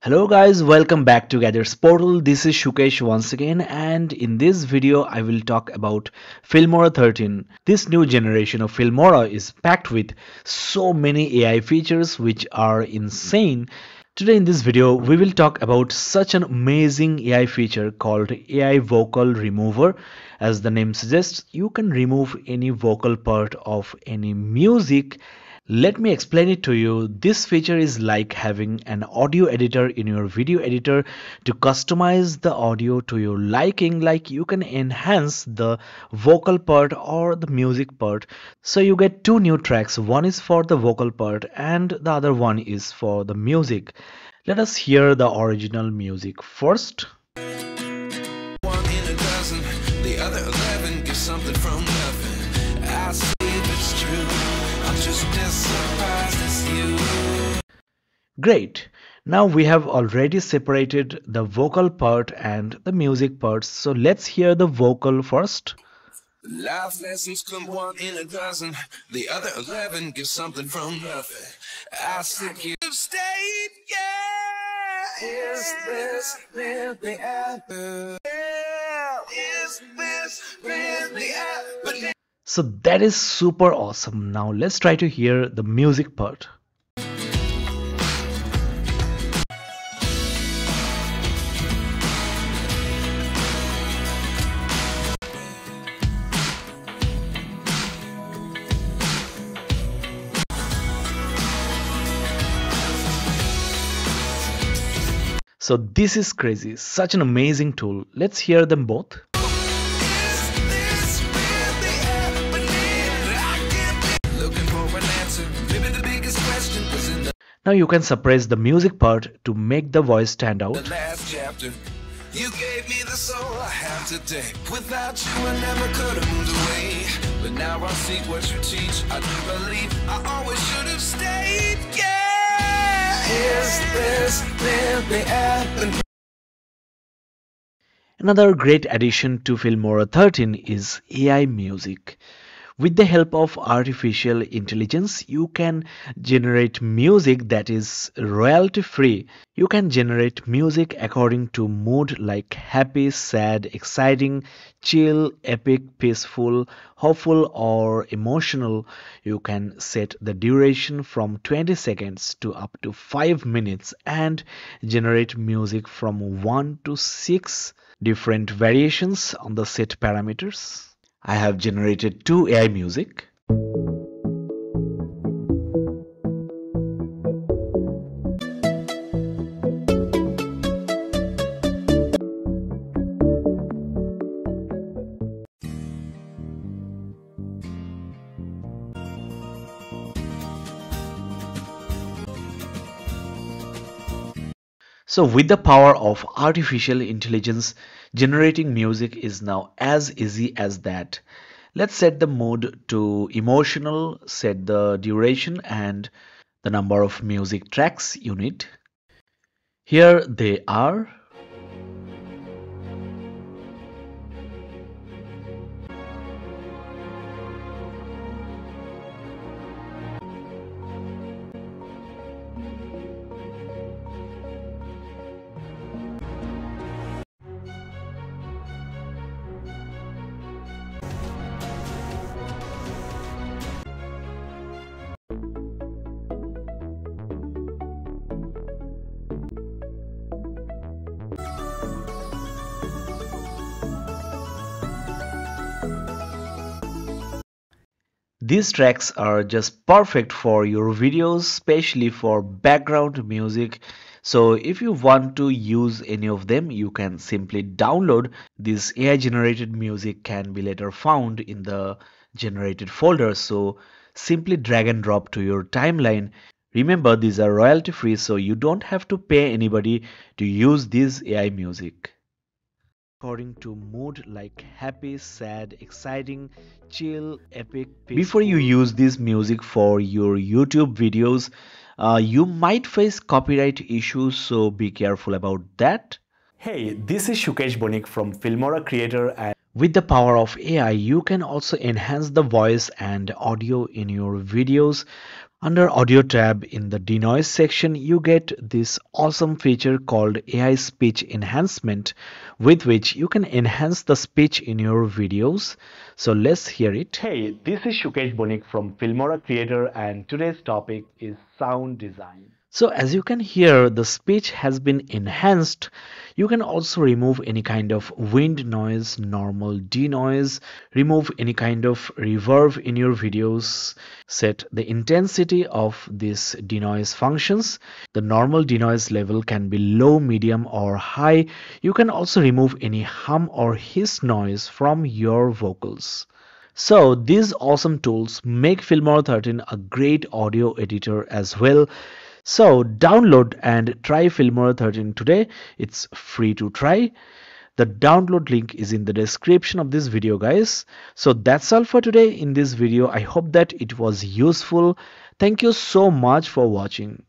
Hello guys, welcome back to Gadgets Portal. This is Shukesh once again and in this video I will talk about Filmora 13. This new generation of Filmora is packed with so many AI features which are insane. Today in this video we will talk about such an amazing AI feature called AI Vocal Remover. As the name suggests, you can remove any vocal part of any music let me explain it to you. This feature is like having an audio editor in your video editor to customize the audio to your liking like you can enhance the vocal part or the music part. So you get two new tracks. One is for the vocal part and the other one is for the music. Let us hear the original music first. Great. Now we have already separated the vocal part and the music parts. So let's hear the vocal first. Life lessons come one in a dozen. The other eleven give something from nothing. I stick you state, yeah. Is this really happening? So that is super awesome. Now let's try to hear the music part. So this is crazy, such an amazing tool. Let's hear them both. Now you can suppress the music part to make the voice stand out. You gave me the soul I have today. Without you, I never could have moved away. But now I see what you teach. I do believe I always should have stayed. Yeah. Is this really happening? Another great addition to Filmora 13 is AI music. With the help of artificial intelligence, you can generate music that is royalty free. You can generate music according to mood like happy, sad, exciting, chill, epic, peaceful, hopeful or emotional. You can set the duration from 20 seconds to up to 5 minutes and generate music from 1 to 6 different variations on the set parameters. I have generated two AI music. So with the power of artificial intelligence, generating music is now as easy as that. Let's set the mood to emotional, set the duration and the number of music tracks you need. Here they are. These tracks are just perfect for your videos, especially for background music. So if you want to use any of them, you can simply download. This AI generated music can be later found in the generated folder. So simply drag and drop to your timeline. Remember these are royalty free so you don't have to pay anybody to use this AI music according to mood like happy, sad, exciting, chill, epic. Peaceful. Before you use this music for your YouTube videos, uh, you might face copyright issues, so be careful about that. Hey, this is Shukesh Bonik from Filmora Creator and with the power of AI, you can also enhance the voice and audio in your videos. Under audio tab in the denoise section, you get this awesome feature called AI speech enhancement with which you can enhance the speech in your videos. So let's hear it. Hey, this is Shukesh Bonik from Filmora Creator and today's topic is sound design. So as you can hear, the speech has been enhanced. You can also remove any kind of wind noise, normal denoise, remove any kind of reverb in your videos, set the intensity of these denoise functions. The normal denoise level can be low, medium or high. You can also remove any hum or hiss noise from your vocals. So these awesome tools make Filmora 13 a great audio editor as well. So download and try Filmora 13 today. It's free to try. The download link is in the description of this video guys. So that's all for today in this video. I hope that it was useful. Thank you so much for watching.